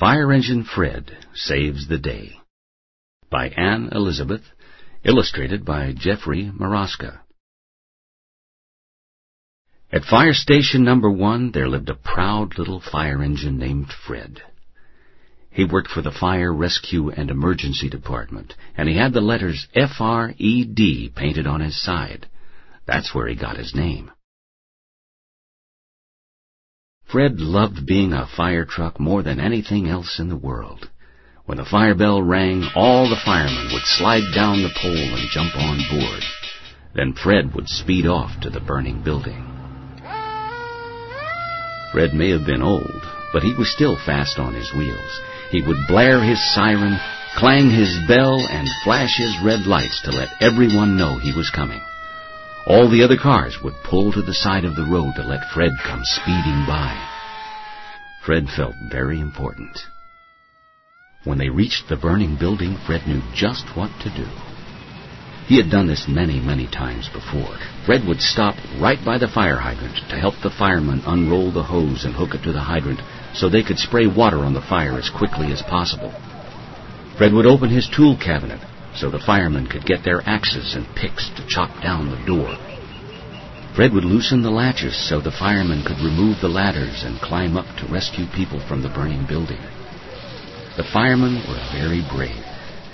Fire Engine Fred Saves the Day by Anne Elizabeth, illustrated by Jeffrey Maraska. At Fire Station Number One, there lived a proud little fire engine named Fred. He worked for the Fire, Rescue, and Emergency Department, and he had the letters F-R-E-D painted on his side. That's where he got his name. Fred loved being a fire truck more than anything else in the world. When the fire bell rang, all the firemen would slide down the pole and jump on board. Then Fred would speed off to the burning building. Fred may have been old, but he was still fast on his wheels. He would blare his siren, clang his bell, and flash his red lights to let everyone know he was coming. All the other cars would pull to the side of the road to let Fred come speeding by. Fred felt very important. When they reached the burning building, Fred knew just what to do. He had done this many, many times before. Fred would stop right by the fire hydrant to help the firemen unroll the hose and hook it to the hydrant so they could spray water on the fire as quickly as possible. Fred would open his tool cabinet so the firemen could get their axes and picks to chop down the door. Fred would loosen the latches so the firemen could remove the ladders and climb up to rescue people from the burning building. The firemen were very brave,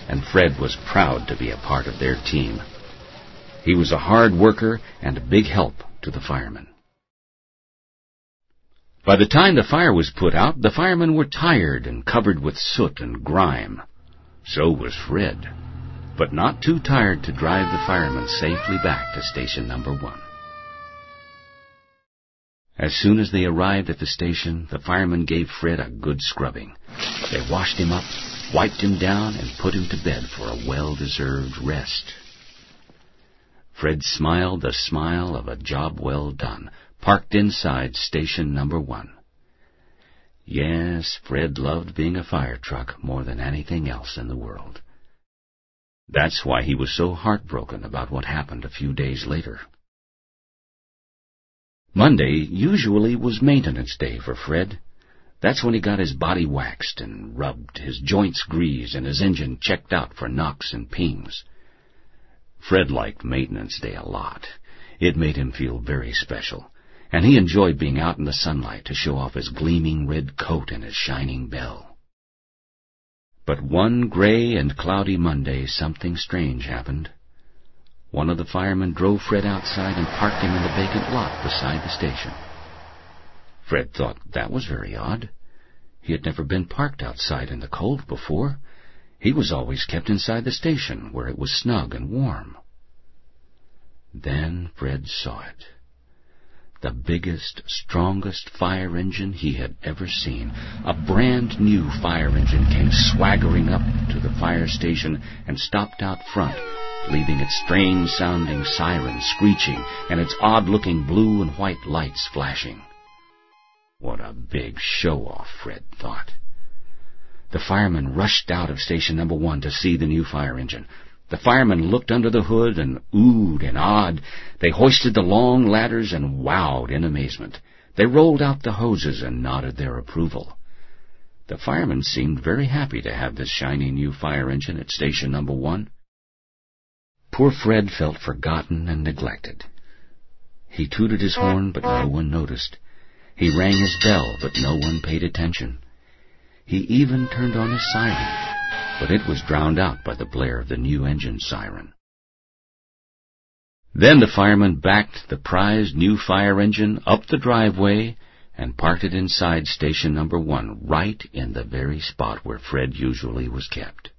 and Fred was proud to be a part of their team. He was a hard worker and a big help to the firemen. By the time the fire was put out, the firemen were tired and covered with soot and grime. So was Fred but not too tired to drive the firemen safely back to station number one. As soon as they arrived at the station, the firemen gave Fred a good scrubbing. They washed him up, wiped him down, and put him to bed for a well-deserved rest. Fred smiled the smile of a job well done, parked inside station number one. Yes, Fred loved being a fire truck more than anything else in the world. That's why he was so heartbroken about what happened a few days later. Monday usually was maintenance day for Fred. That's when he got his body waxed and rubbed, his joints greased, and his engine checked out for knocks and pings. Fred liked maintenance day a lot. It made him feel very special, and he enjoyed being out in the sunlight to show off his gleaming red coat and his shining bell. But one gray and cloudy Monday something strange happened. One of the firemen drove Fred outside and parked him in the vacant lot beside the station. Fred thought that was very odd. He had never been parked outside in the cold before. He was always kept inside the station where it was snug and warm. Then Fred saw it the biggest, strongest fire engine he had ever seen. A brand new fire engine came swaggering up to the fire station and stopped out front, leaving its strange sounding siren screeching and its odd looking blue and white lights flashing. What a big show off, Fred thought. The firemen rushed out of station number one to see the new fire engine. The firemen looked under the hood and oohed and awed. They hoisted the long ladders and wowed in amazement. They rolled out the hoses and nodded their approval. The firemen seemed very happy to have this shiny new fire engine at station number one. Poor Fred felt forgotten and neglected. He tooted his horn, but no one noticed. He rang his bell, but no one paid attention. He even turned on his siren, but it was drowned out by the blare of the new engine siren. Then the fireman backed the prized new fire engine up the driveway and parked it inside station number one, right in the very spot where Fred usually was kept.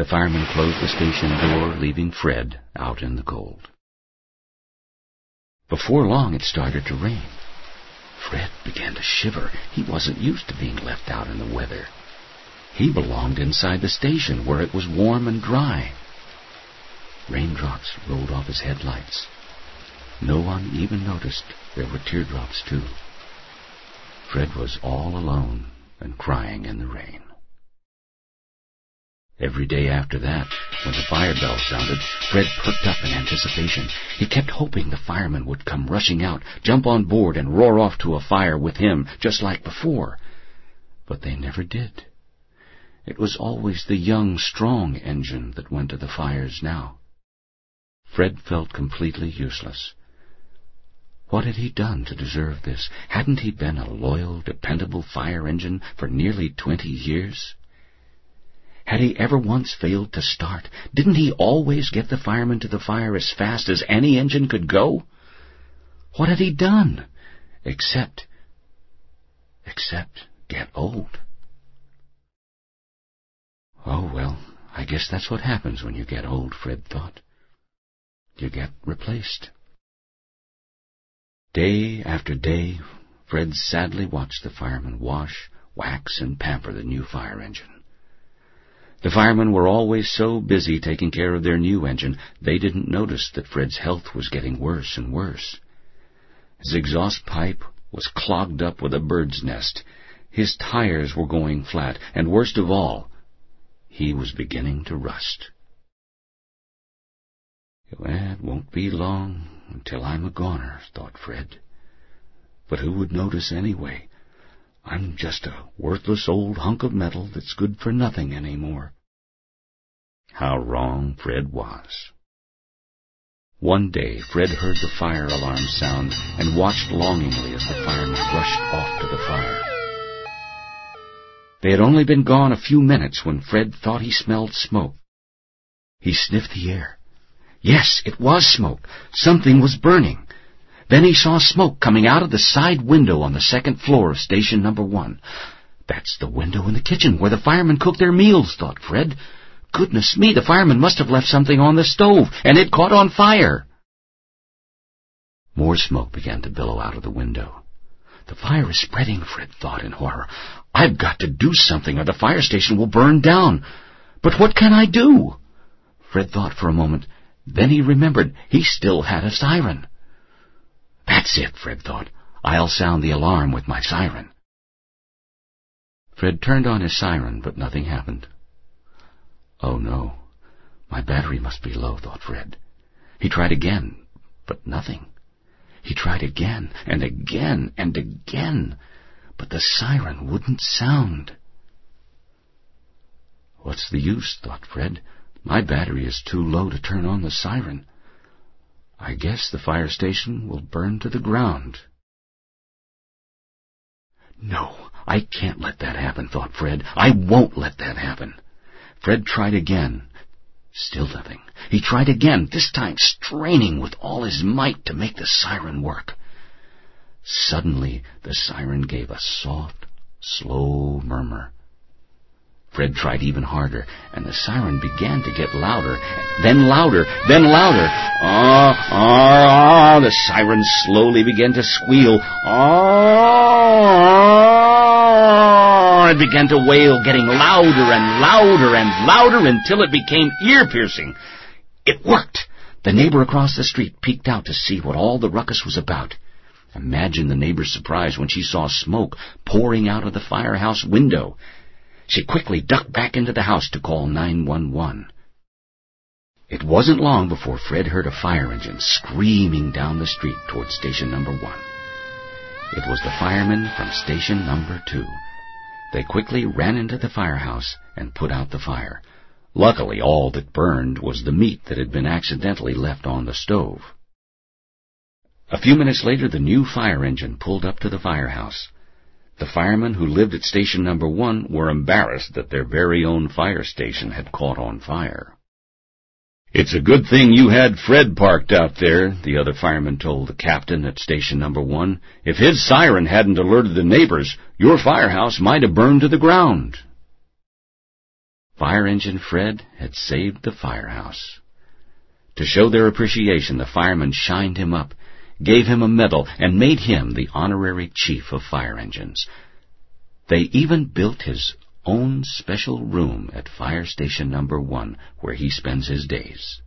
The fireman closed the station door, leaving Fred out in the cold. Before long it started to rain. Fred began to shiver. He wasn't used to being left out in the weather. He belonged inside the station where it was warm and dry. Raindrops rolled off his headlights. No one even noticed there were teardrops, too. Fred was all alone and crying in the rain. Every day after that, when the fire bell sounded, Fred perked up in anticipation. He kept hoping the firemen would come rushing out, jump on board, and roar off to a fire with him, just like before. But they never did. It was always the young, strong engine that went to the fires now. Fred felt completely useless. What had he done to deserve this? Hadn't he been a loyal, dependable fire engine for nearly twenty years? Had he ever once failed to start? Didn't he always get the firemen to the fire as fast as any engine could go? What had he done? Except, except get old. Oh, well, I guess that's what happens when you get old, Fred thought. You get replaced. Day after day, Fred sadly watched the firemen wash, wax, and pamper the new fire engine. The firemen were always so busy taking care of their new engine, they didn't notice that Fred's health was getting worse and worse. His exhaust pipe was clogged up with a bird's nest. His tires were going flat, and worst of all, he was beginning to rust. It won't be long until I'm a goner, thought Fred. But who would notice anyway? I'm just a worthless old hunk of metal that's good for nothing any more. How wrong Fred was. One day, Fred heard the fire alarm sound and watched longingly as the firemen rushed off to the fire. They had only been gone a few minutes when Fred thought he smelled smoke. He sniffed the air. Yes, it was smoke. Something was burning. Then he saw smoke coming out of the side window on the second floor of station number one. That's the window in the kitchen where the firemen cook their meals, thought Fred. Goodness me, the firemen must have left something on the stove, and it caught on fire. More smoke began to billow out of the window. The fire is spreading, Fred thought in horror. I've got to do something or the fire station will burn down. But what can I do? Fred thought for a moment. Then he remembered he still had a siren. That's it, Fred thought. I'll sound the alarm with my siren. Fred turned on his siren, but nothing happened. Oh no, my battery must be low, thought Fred. He tried again, but nothing. He tried again, and again, and again, but the siren wouldn't sound. What's the use, thought Fred. My battery is too low to turn on the siren. I guess the fire station will burn to the ground. No, I can't let that happen, thought Fred. I won't let that happen. Fred tried again. Still nothing. He tried again, this time straining with all his might to make the siren work. Suddenly, the siren gave a soft, slow murmur. Fred tried even harder, and the siren began to get louder, then louder, then louder. Ah, ah, ah, the siren slowly began to squeal. Ah, it began to wail, getting louder and louder and louder until it became ear-piercing. It worked! The neighbor across the street peeked out to see what all the ruckus was about. Imagine the neighbor's surprise when she saw smoke pouring out of the firehouse window. She quickly ducked back into the house to call 911. It wasn't long before Fred heard a fire engine screaming down the street toward station number one. It was the firemen from station number two. They quickly ran into the firehouse and put out the fire. Luckily, all that burned was the meat that had been accidentally left on the stove. A few minutes later, the new fire engine pulled up to the firehouse. The firemen who lived at station number one were embarrassed that their very own fire station had caught on fire. It's a good thing you had Fred parked out there, the other fireman told the captain at station number one. If his siren hadn't alerted the neighbors, your firehouse might have burned to the ground. Fire engine Fred had saved the firehouse. To show their appreciation, the firemen shined him up gave him a medal, and made him the honorary chief of fire engines. They even built his own special room at fire station number one, where he spends his days.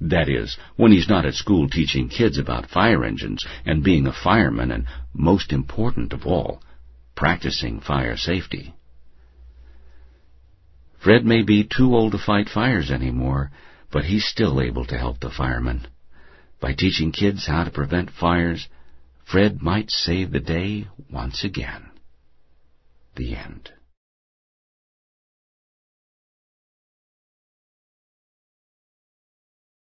That is, when he's not at school teaching kids about fire engines and being a fireman and, most important of all, practicing fire safety. Fred may be too old to fight fires anymore, but he's still able to help the firemen. By teaching kids how to prevent fires, Fred might save the day once again. The end.